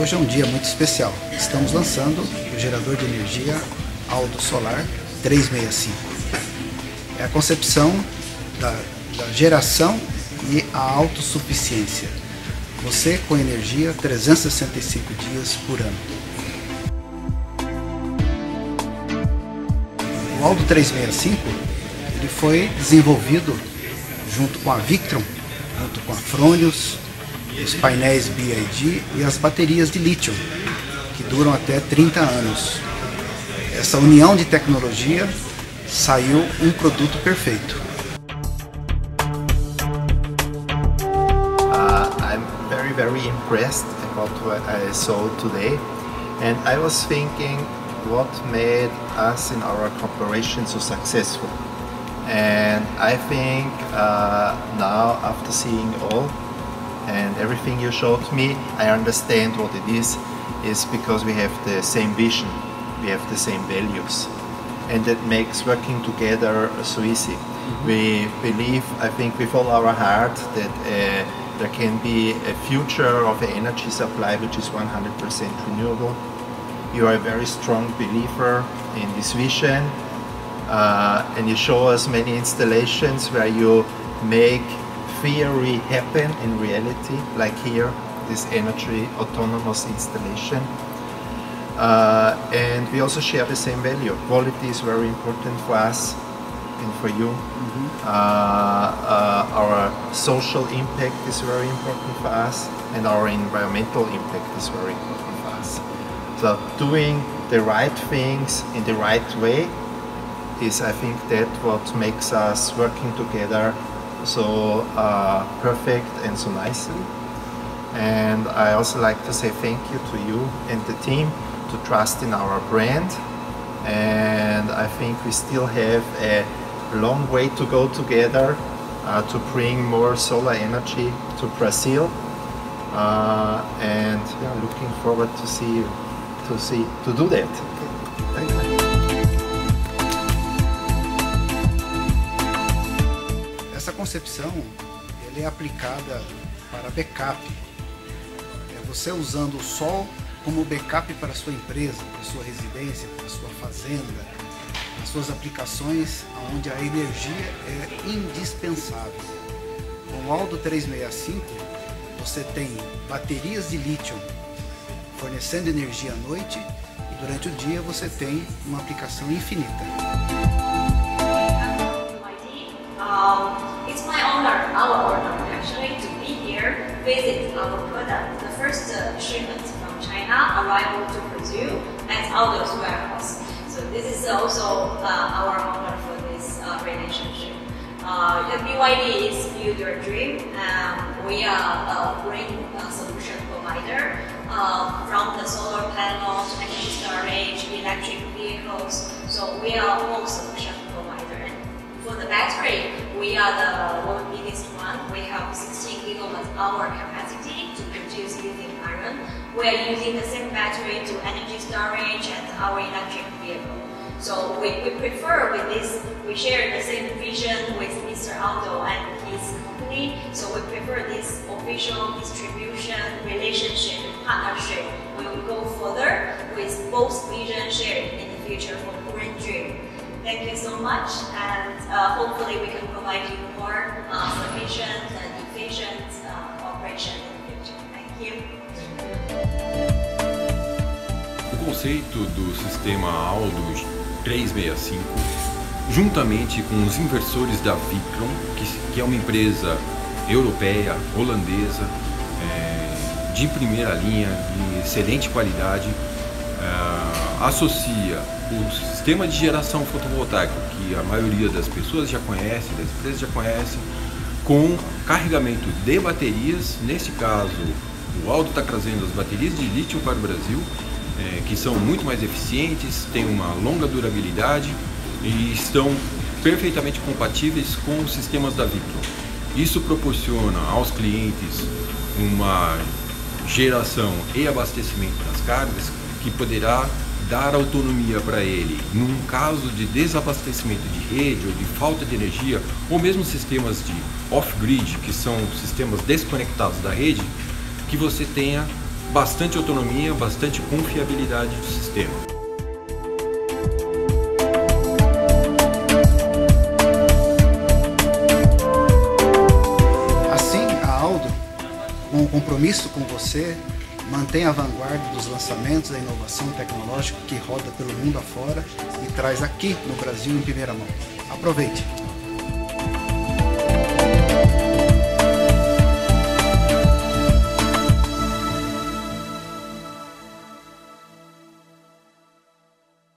Hoje é um dia muito especial. Estamos lançando o gerador de energia Aldo Solar 365. É a concepção da, da geração e a autossuficiência. Você com energia 365 dias por ano. O Aldo 365 ele foi desenvolvido junto com a Victron, junto com a Fronius, os painéis BID e as baterias de lítio, que duram até 30 anos. Essa união de tecnologia saiu um produto perfeito. Uh, I'm very very impressed about what I saw today and I was thinking what made us in our cooperation so successful and I think uh, now after seeing all and everything you showed me I understand what it is is because we have the same vision we have the same values. And that makes working together so easy. Mm -hmm. we believe I think with all our heart that uh, there can be a future of the energy supply which is 100% renewable. You are a very strong believer in this vision uh, and you show us many installations where you make theory happen in reality, like here, this energy autonomous installation. Uh, and we also share the same value. Quality is very important for us and for you. Mm -hmm. uh, our social impact is very important for us and our environmental impact is very important for us. So doing the right things in the right way is I think that what makes us working together so uh, perfect and so nicely. And I also like to say thank you to you and the team to trust in our brand. And I think we still have a long way to go together uh, to bring more solar energy to Brazil. Uh, and yeah, looking forward to see you, to see to do that. Concepção ele é aplicada para backup. É você usando o sol como backup para a sua empresa, para a sua residência, para a sua fazenda, as suas aplicações onde a energia é indispensável. Com o Aldo 365 você tem baterias de lítio fornecendo energia à noite e durante o dia você tem uma aplicação infinita. It's my honor, our honor actually, to be here, visit our product. The first uh, shipment from China arrival to Brazil at Aldo's warehouse. So this is also uh, our honor for this uh, relationship. Uh, the BYD is Build Your Dream. Um, we are a green uh, solution provider uh, from the solar panels, energy storage, electric vehicles. So we are all solution provider. And for the battery, we are the world biggest one. We have 16 gigawatt hour capacity to produce lithium iron. We are using the same battery to energy storage and our electric vehicle. So we, we prefer with this, we share the same vision with Mr. Aldo and his company. So we prefer this official distribution relationship partnership. Thank you so much, and uh, hopefully we can provide you more uh, sufficient and efficient uh, operation in the future. Thank you. O conceito do sistema Aldus 365, juntamente com os inversores da Victron, que, que é uma empresa europeia, holandesa, é, de primeira linha, de excelente qualidade, é, associa o sistema de geração fotovoltaica, que a maioria das pessoas já conhece, das empresas já conhecem, com carregamento de baterias. Nesse caso, o Aldo está trazendo as baterias de lítio para o Brasil, é, que são muito mais eficientes, têm uma longa durabilidade e estão perfeitamente compatíveis com os sistemas da Victron. Isso proporciona aos clientes uma geração e abastecimento das cargas que poderá dar autonomia para ele num caso de desabastecimento de rede ou de falta de energia, ou mesmo sistemas de off-grid, que são sistemas desconectados da rede, que você tenha bastante autonomia, bastante confiabilidade do sistema. Assim, Aldo, o compromisso com você, mantém a vanguarda dos lançamentos da inovação tecnológica que roda pelo mundo afora e traz aqui no Brasil em primeira mão. Aproveite!